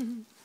Mm-hmm.